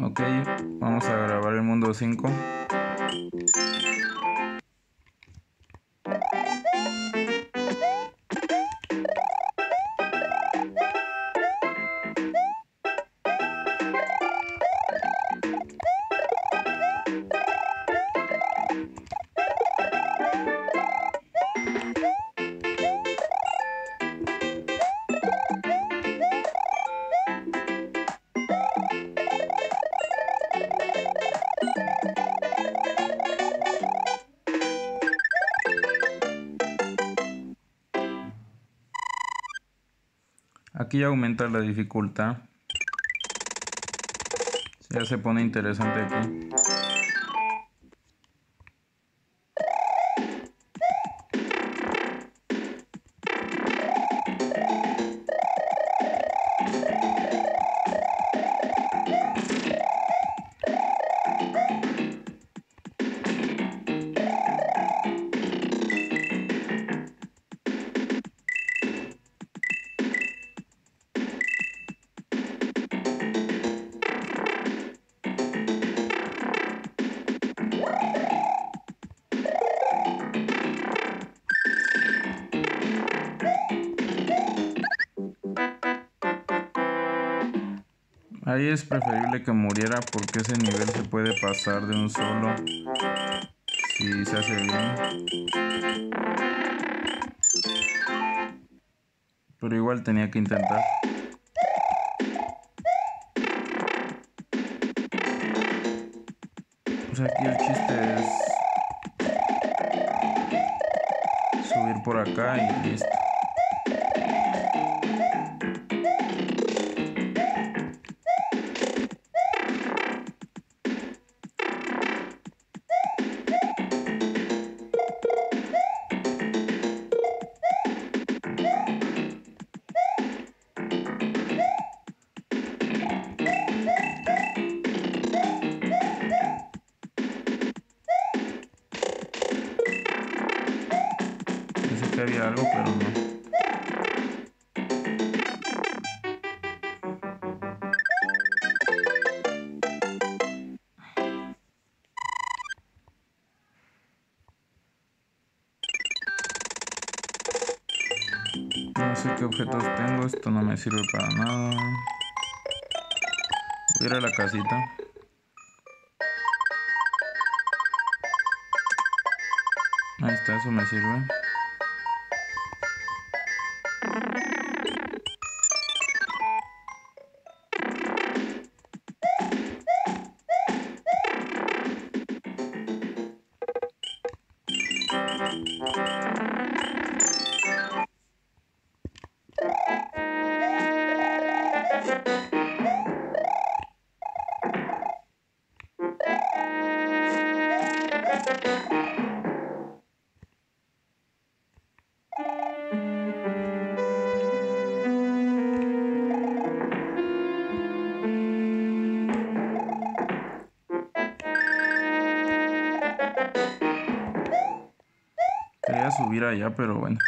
Ok, vamos a grabar el mundo 5. Aquí aumenta la dificultad. Ya se pone interesante aquí. Ahí es preferible que muriera porque ese nivel se puede pasar de un solo si se hace bien. Pero igual tenía que intentar. Pues aquí el chiste es subir por acá y listo. No sé qué objetos tengo, esto no me sirve para nada. Voy a ir a la casita. Ahí está, eso me sirve. Subir allá, pero bueno.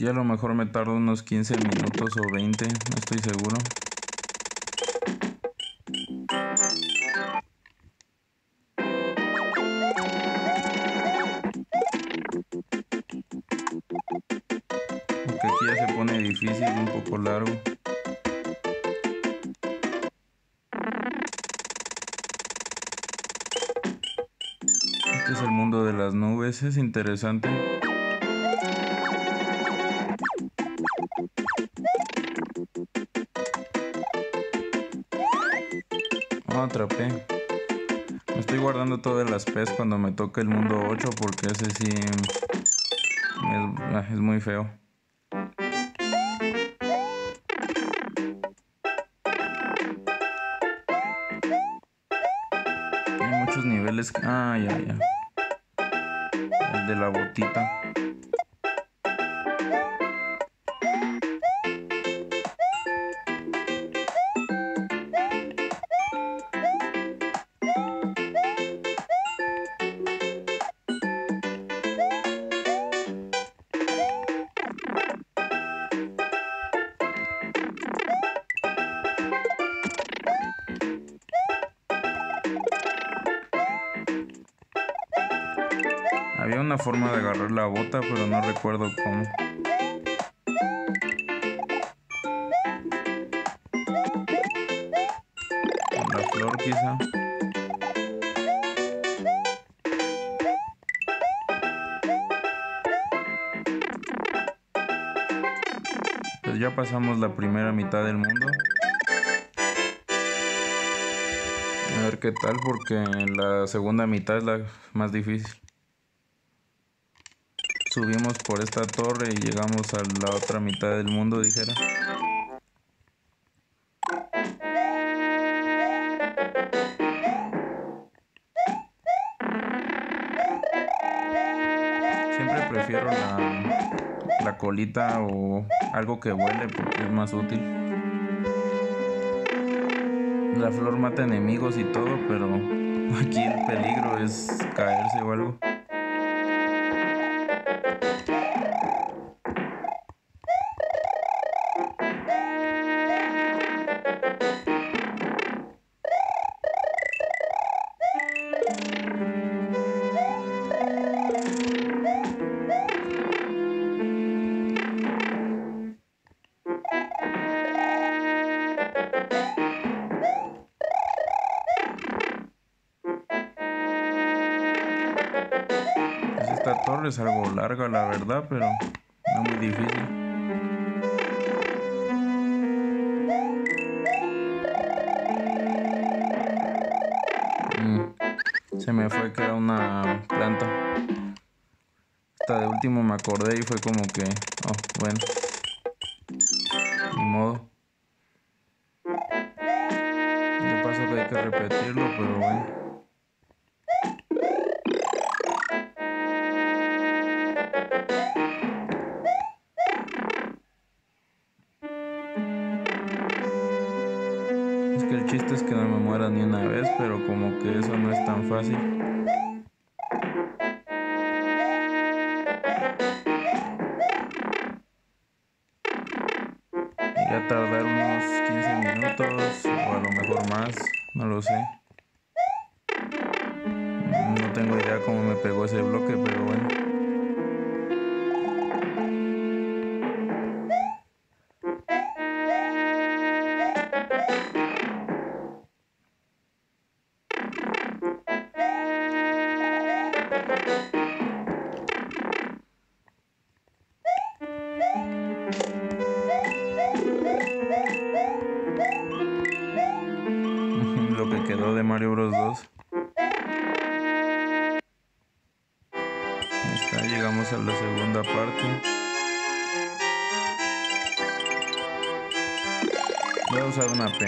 Aquí a lo mejor me tardo unos 15 minutos o 20, no estoy seguro. Porque aquí ya se pone difícil, un poco largo. Este es el mundo de las nubes, es interesante. no atrapé. Estoy guardando todas las pez cuando me toque el mundo 8 porque ese sí es, muy feo. Hay muchos niveles. Ah, ya, ya. El de la botita. Una forma de agarrar la bota, pero no recuerdo cómo. La flor quizá. Pues ya pasamos la primera mitad del mundo. A ver qué tal, porque la segunda mitad es la más difícil. Subimos por esta torre y llegamos a la otra mitad del mundo, dijera. Siempre prefiero la, la colita o algo que huele porque es más útil. La flor mata enemigos y todo, pero aquí el peligro es caerse o algo. Thank you. Larga, la verdad, pero no muy difícil. Mm, se me fue que era una planta. Hasta de último me acordé y fue como que, oh, bueno, a tardar unos 15 minutos o a lo mejor más, no lo sé. Quedó de Mario Bros 2. Ahí está, llegamos a la segunda parte. Voy a usar una P.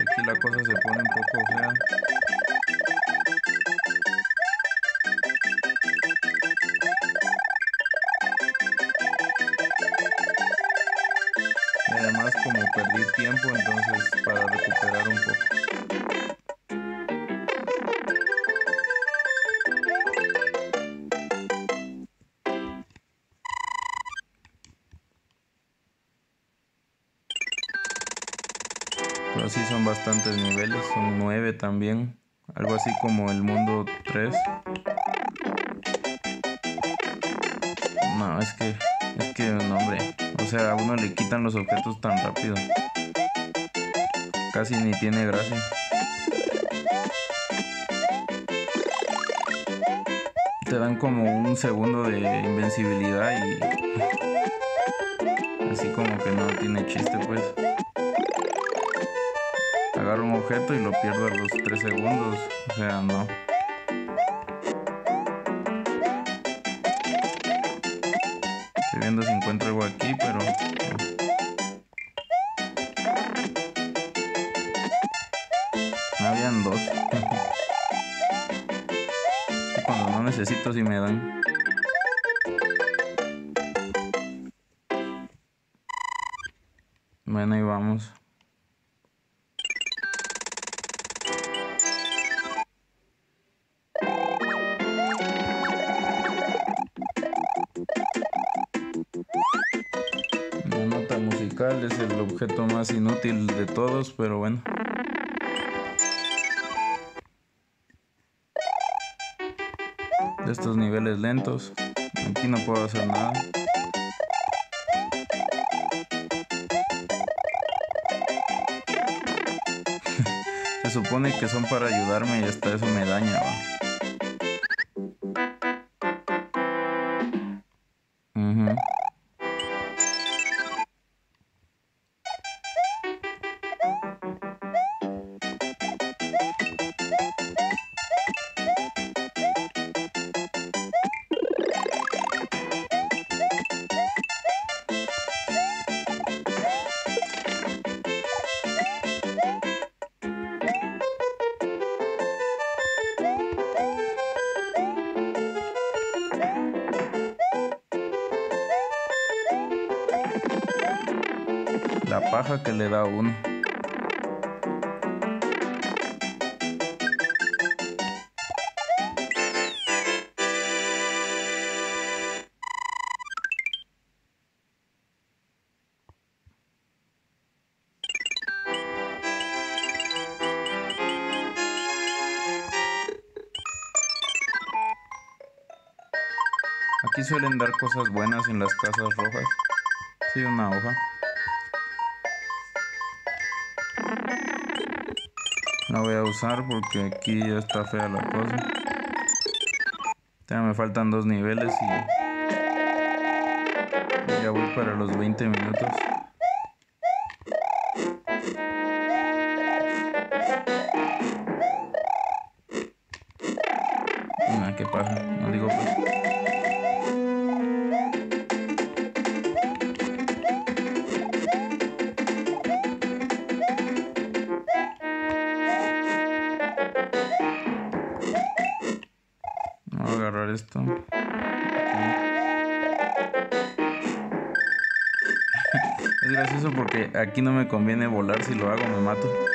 Aquí la cosa se pone un poco fea. Pero sí son bastantes niveles, son nueve también. Algo así como el mundo 3. No, es que, es que, no, hombre. O sea, a uno le quitan los objetos tan rápido. Casi ni tiene gracia. Te dan como un segundo de invencibilidad y... Así como que no tiene chiste pues un objeto y lo pierdo a los 3 segundos. O sea, no. Estoy viendo si encuentro algo aquí, pero... No habían dos. Cuando no necesito si me dan. El objeto más inútil de todos, pero bueno. De estos niveles lentos, aquí no puedo hacer nada. Se supone que son para ayudarme y hasta eso me daña. La paja que le da uno. Aquí suelen dar cosas buenas en las casas rojas. Sí, una hoja. La voy a usar porque aquí ya está fea la cosa. Ya me faltan dos niveles y ya voy para los 20 minutos. Esto. Es gracioso porque aquí no me conviene volar, si lo hago me mato.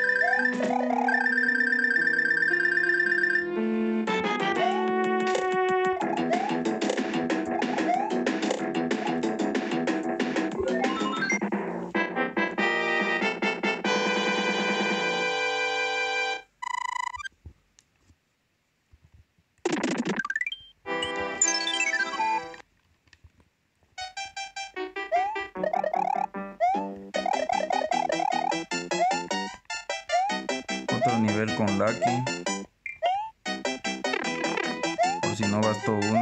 Con Lucky. Por si no bastó uno.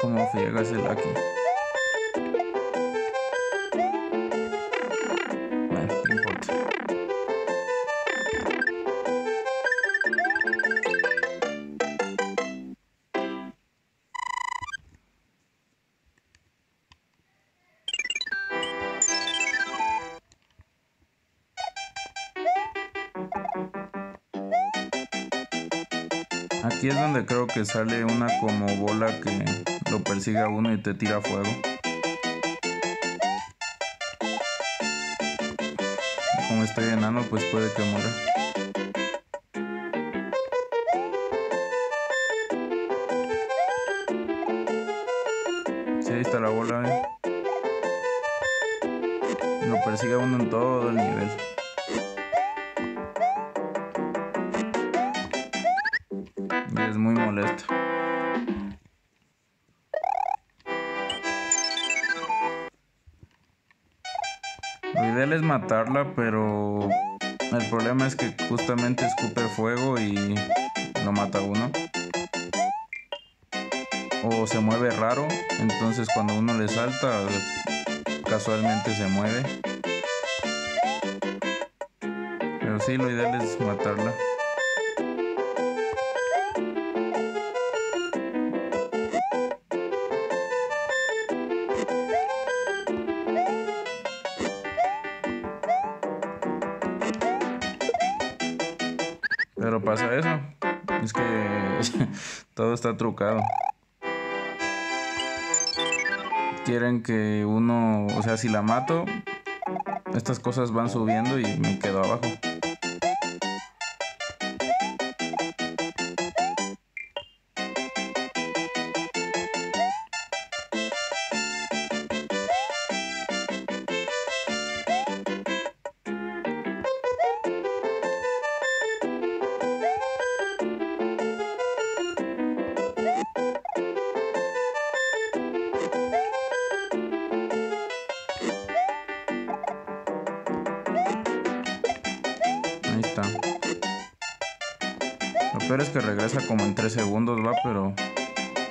Como friega ese Lucky. Aquí es donde creo que sale una como bola que lo persigue a uno y te tira fuego. Como estoy enano, pues puede que muera. Molesto. Lo ideal es matarla, pero el problema es que justamente escupe fuego y lo mata uno. O se mueve raro, entonces cuando uno le salta, casualmente se mueve. Pero sí, lo ideal es matarla. Pero pasa eso. Es que todo está trucado. Quieren que uno, o sea, si la mato, estas cosas van subiendo y me quedo abajo. Pero es que regresa como en 3 segundos, va, pero,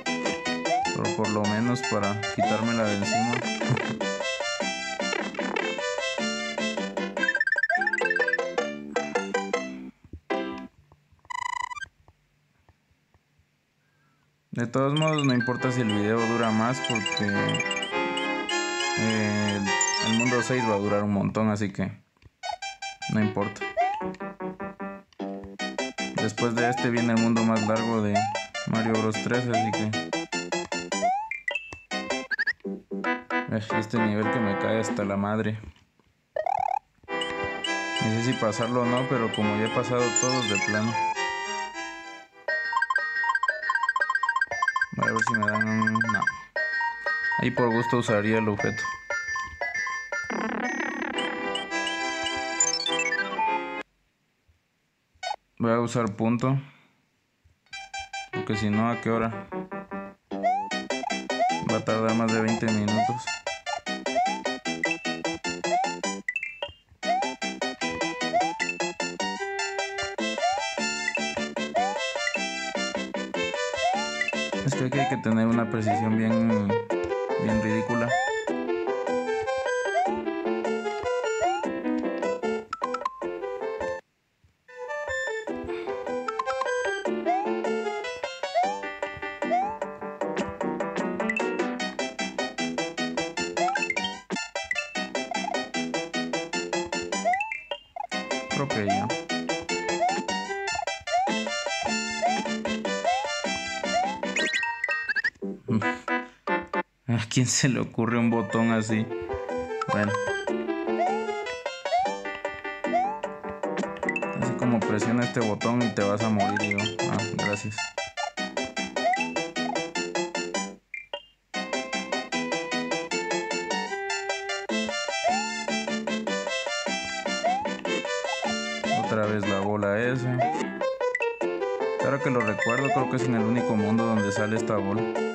pero por lo menos para quitármela de encima. De todos modos, no importa si el video dura más porque eh, el mundo 6 va a durar un montón, así que no importa. Después de este viene el mundo más largo de Mario Bros 3, así que... Este nivel que me cae hasta la madre. No sé si pasarlo o no, pero como ya he pasado todos de plano. Voy a ver si me dan un... No. Ahí por gusto usaría el objeto. A usar punto. Porque si no, ¿a qué hora? Va a tardar más de 20 minutos. Es que aquí hay que tener una precisión bien, bien ridícula. ¿A quién se le ocurre un botón así? Bueno. Así como presiona este botón y te vas a morir. Yo. Ah, gracias. Otra vez la bola esa. Ahora que lo recuerdo, creo que es en el único mundo donde sale esta bola.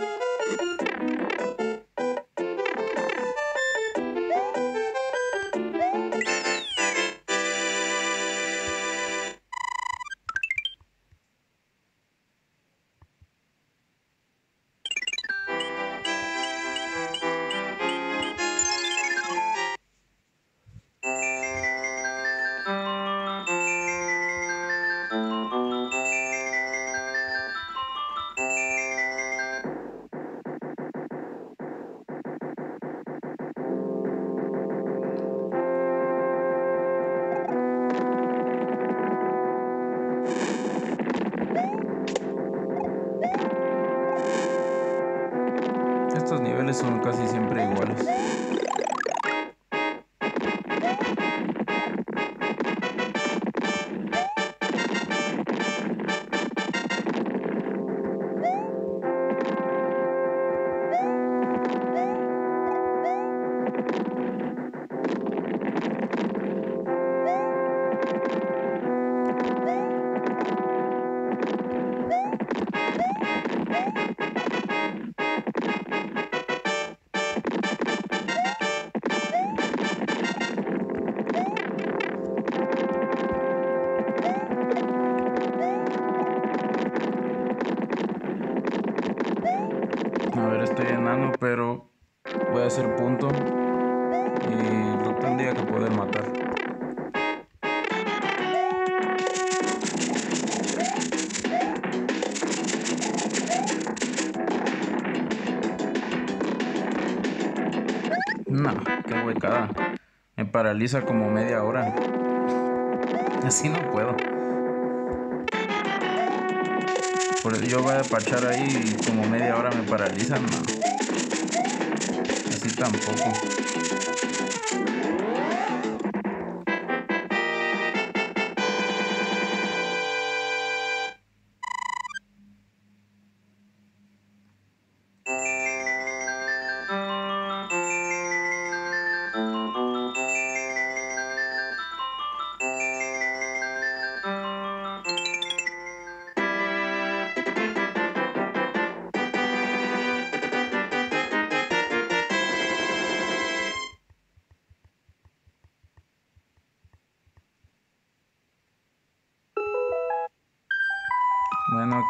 Pero voy a hacer punto y lo tendría que poder matar. No, qué huecada. Me paraliza como media hora. Así no puedo. Por yo voy a pachar ahí y como media hora me paralizan, no. Así tampoco.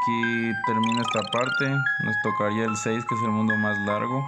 Aquí termina esta parte. Nos tocaría el 6, que es el mundo más largo.